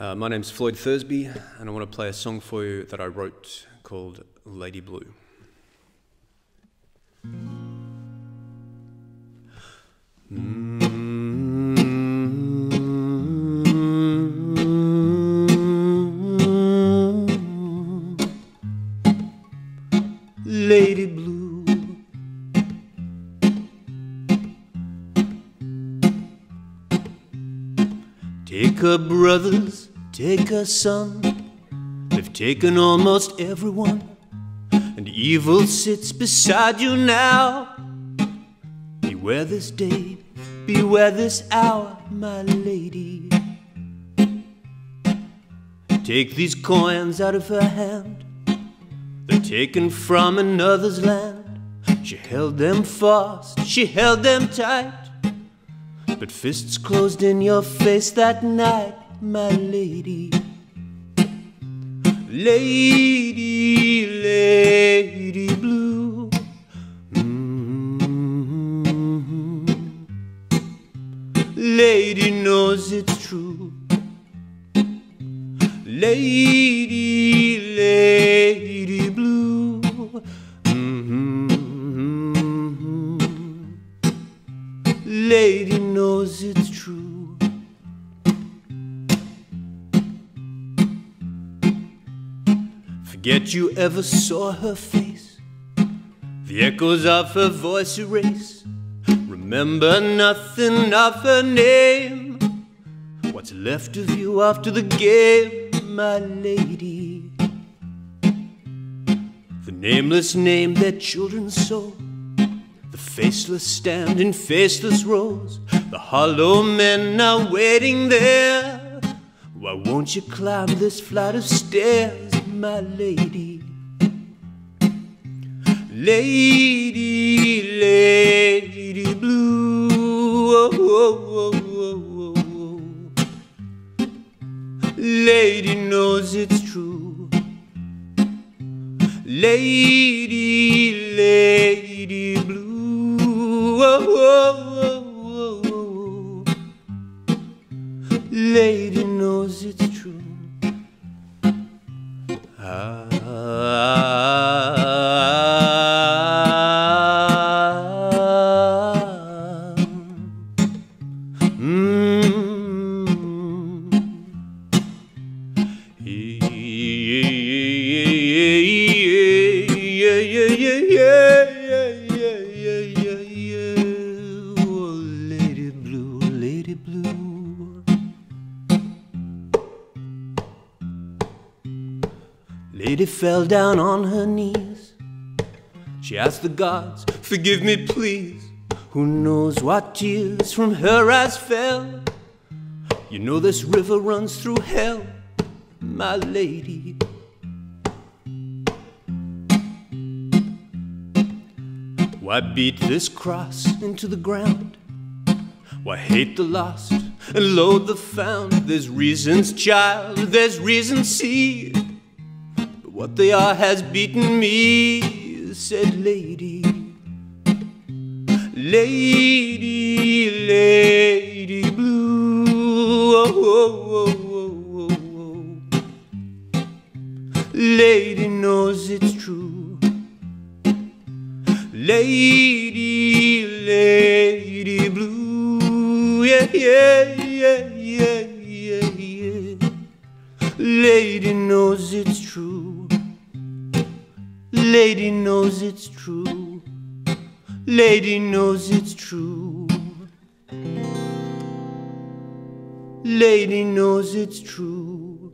Uh, my name's Floyd Thursby, and I want to play a song for you that I wrote called Lady Blue. Lady Blue. Take her brothers, take her son. They've taken almost everyone, and evil sits beside you now. Beware this day, beware this hour, my lady. Take these coins out of her hand, they're taken from another's land. She held them fast, she held them tight. But fists closed in your face that night, my lady. Lady, lady blue. Mm-hmm. Lady knows it's true. Lady, lady blue. Mm-hmm. Lady knows it's true. Forget you ever saw her face. The echoes of her voice erase. Remember nothing of her name. What's left of you after the game, my lady? The nameless name that children sow. The faceless stand in faceless rows. The hollow men now waiting there. Why won't you climb this flight of stairs, my lady? Lady, lady blue. Oh, oh, oh, oh, oh. oh. Lady knows it's true. Lady, lady blue. Oh, oh, Lady knows it's true. Ah, mm. Yeah, yeah, yeah, yeah, yeah, yeah, yeah, yeah, yeah. Oh, Lady Blue, Lady Blue. Lady fell down on her knees. She asked the gods, Forgive me, please. Who knows what tears from her eyes fell? You know this river runs through hell, my lady. Why beat this cross into the ground? Why hate the lost and loathe the found? There's reasons, child, there's reasons, see. What they are has beaten me, said lady. Lady, lady blue. Oh, oh, oh, oh, oh, oh. Lady knows it's true. Lady, lady blue. Yeah, yeah, yeah, yeah, yeah, yeah. Lady knows it's true. Lady knows it's true. Lady knows it's true. Lady knows it's true.